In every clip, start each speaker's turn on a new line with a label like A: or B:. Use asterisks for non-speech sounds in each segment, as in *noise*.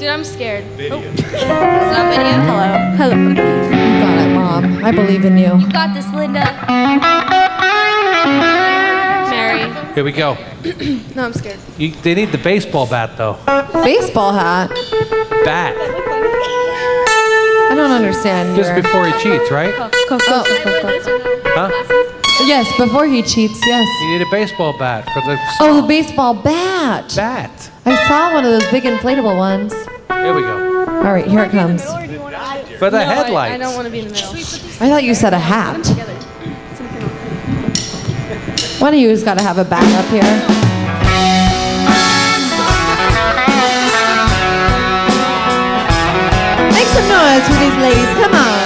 A: Dude, I'm scared.
B: Video.
A: Oh. Is that video?
C: Hello. Hello. You got it, Mom. I believe in you.
A: You got this, Linda. Mary.
D: Here we go. *clears throat*
A: no, I'm scared.
D: You, they need the baseball bat, though.
C: Baseball hat?
D: Bat.
C: I don't understand.
D: Just
C: your...
D: before he cheats, right?
C: Cool. Cool. Oh.
D: Huh?
C: Yes, before he cheats, yes.
D: You need a baseball bat for the.
C: Oh, the baseball bat.
D: Bat.
C: I saw one of those big inflatable ones.
D: Here we go.
C: All right, here it comes.
D: For the
A: no,
D: headlights.
A: I, I don't want to be in the middle.
C: I thought you said a hat. One of you has got to have a backup here. Make some noise for these ladies. Come on.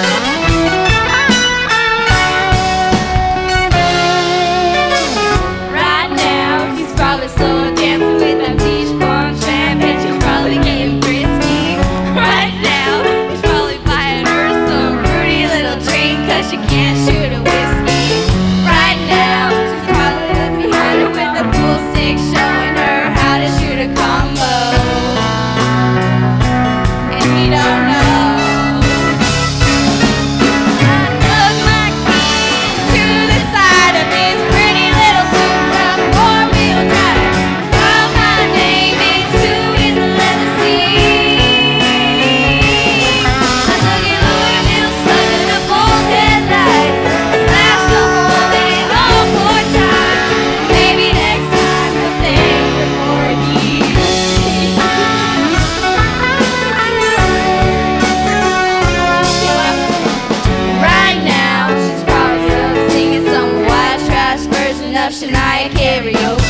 A: tonight karaoke.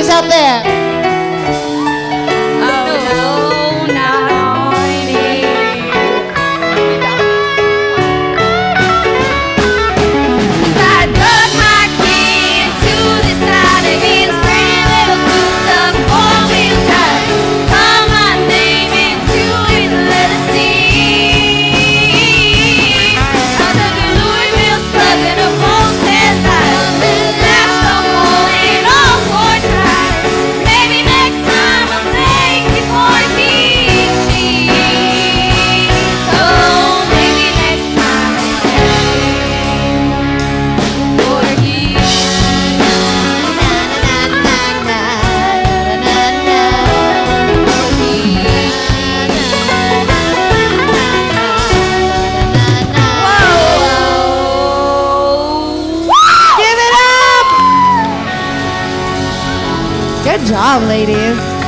C: families out there. Good job, ladies.